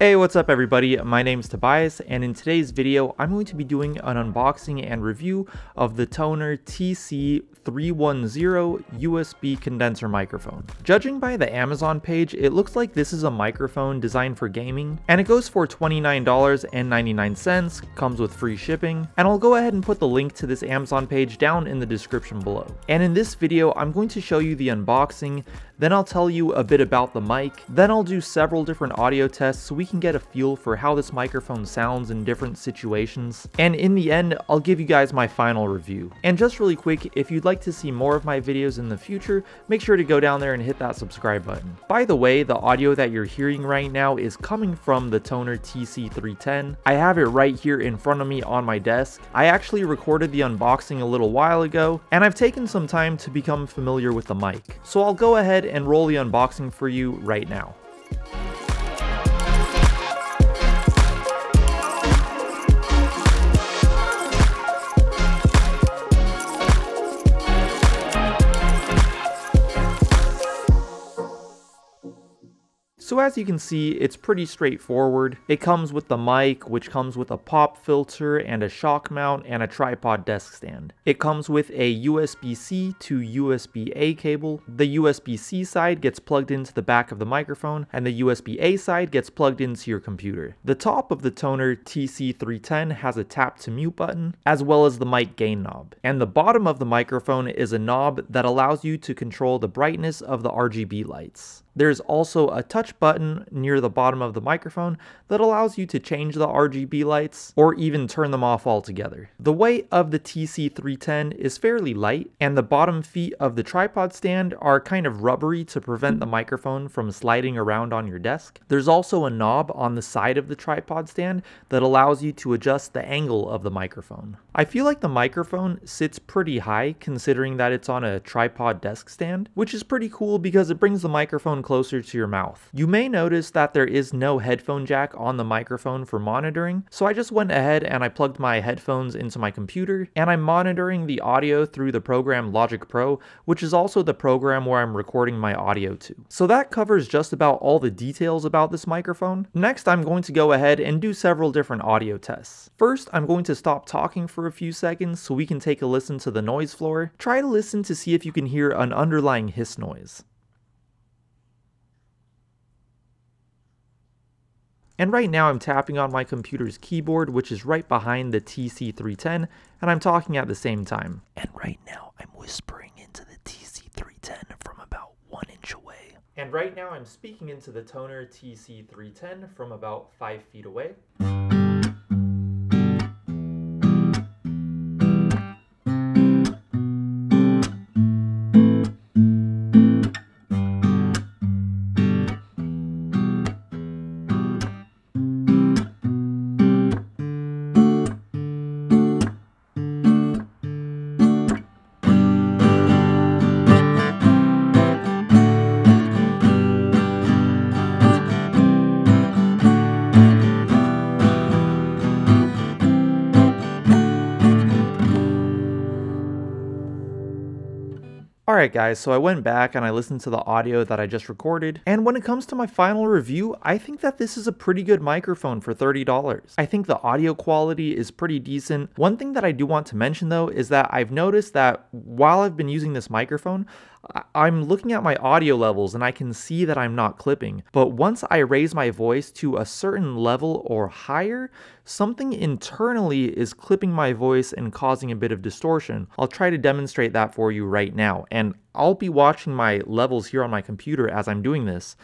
Hey, what's up everybody? My name is Tobias and in today's video, I'm going to be doing an unboxing and review of the Tonor TC310 USB condenser microphone. Judging by the Amazon page, it looks like this is a microphone designed for gaming and it goes for $29.99, comes with free shipping, and I'll go ahead and put the link to this Amazon page down in the description below. And in this video, I'm going to show you the unboxing, then I'll tell you a bit about the mic, then I'll do several different audio tests so we can get a feel for how this microphone sounds in different situations, and in the end, I'll give you guys my final review. And just really quick, if you'd like to see more of my videos in the future, make sure to go down there and hit that subscribe button. By the way, the audio that you're hearing right now is coming from the Tonor TC310. I have it right here in front of me on my desk. I actually recorded the unboxing a little while ago, and I've taken some time to become familiar with the mic. So I'll go ahead and roll the unboxing for you right now. So as you can see, it's pretty straightforward. It comes with the mic, which comes with a pop filter and a shock mount and a tripod desk stand. It comes with a USB-C to USB-A cable. The USB-C side gets plugged into the back of the microphone and the USB-A side gets plugged into your computer. The top of the Tonor TC310 has a tap to mute button as well as the mic gain knob. And the bottom of the microphone is a knob that allows you to control the brightness of the RGB lights. There's also a touch button near the bottom of the microphone that allows you to change the RGB lights or even turn them off altogether. The weight of the TC310 is fairly light and the bottom feet of the tripod stand are kind of rubbery to prevent the microphone from sliding around on your desk. There's also a knob on the side of the tripod stand that allows you to adjust the angle of the microphone. I feel like the microphone sits pretty high considering that it's on a tripod desk stand, which is pretty cool because it brings the microphone closer to your mouth. You may notice that there is no headphone jack on the microphone for monitoring, so I just went ahead and I plugged my headphones into my computer, and I'm monitoring the audio through the program Logic Pro, which is also the program where I'm recording my audio to. So that covers just about all the details about this microphone. Next, I'm going to go ahead and do several different audio tests. First, I'm going to stop talking for a few seconds so we can take a listen to the noise floor. Try to listen to see if you can hear an underlying hiss noise. And right now I'm tapping on my computer's keyboard, which is right behind the TC310, and I'm talking at the same time. And right now I'm whispering into the TC310 from about one inch away. And right now I'm speaking into the Tonor TC310 from about five feet away. Alright guys, so I went back and I listened to the audio that I just recorded, and when it comes to my final review, I think that this is a pretty good microphone for $30. I think the audio quality is pretty decent. One thing that I do want to mention though is that I've noticed that while I've been using this microphone, I'm looking at my audio levels and I can see that I'm not clipping. But once I raise my voice to a certain level or higher, something internally is clipping my voice and causing a bit of distortion. I'll try to demonstrate that for you right now. And I'll be watching my levels here on my computer as I'm doing this.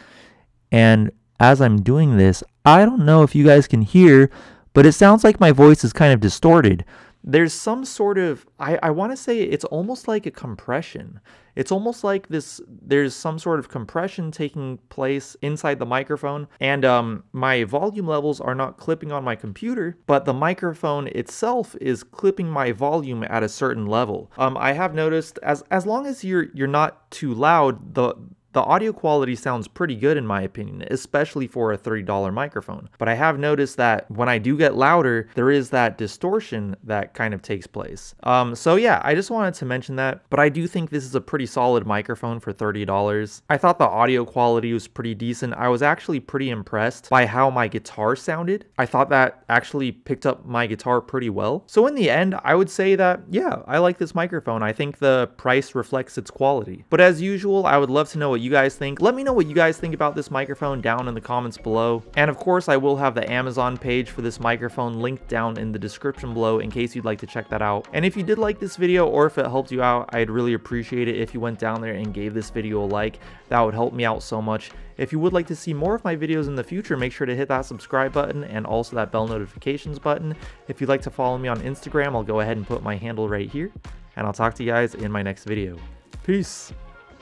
And as I'm doing this, I don't know if you guys can hear, but it sounds like my voice is kind of distorted there's some sort of I, I want to say it's almost like a compression. It's almost like this there's some sort of compression taking place inside the microphone and um my volume levels are not clipping on my computer, but the microphone itself is clipping my volume at a certain level. Um I have noticed as as long as you're you're not too loud, the The audio quality sounds pretty good in my opinion, especially for a $30 microphone. But I have noticed that when I do get louder, there is that distortion that kind of takes place. Um, so yeah, I just wanted to mention that, but I do think this is a pretty solid microphone for $30. I thought the audio quality was pretty decent. I was actually pretty impressed by how my guitar sounded. I thought that actually picked up my guitar pretty well. So in the end, I would say that, yeah, I like this microphone. I think the price reflects its quality. But as usual, I would love to know what you guys think. Let me know what you guys think about this microphone down in the comments below. And of course, I will have the Amazon page for this microphone linked down in the description below in case you'd like to check that out. And if you did like this video or if it helped you out, I'd really appreciate it if you went down there and gave this video a like. That would help me out so much. If you would like to see more of my videos in the future, make sure to hit that subscribe button and also that bell notifications button. If you'd like to follow me on Instagram, I'll go ahead and put my handle right here. And I'll talk to you guys in my next video. Peace!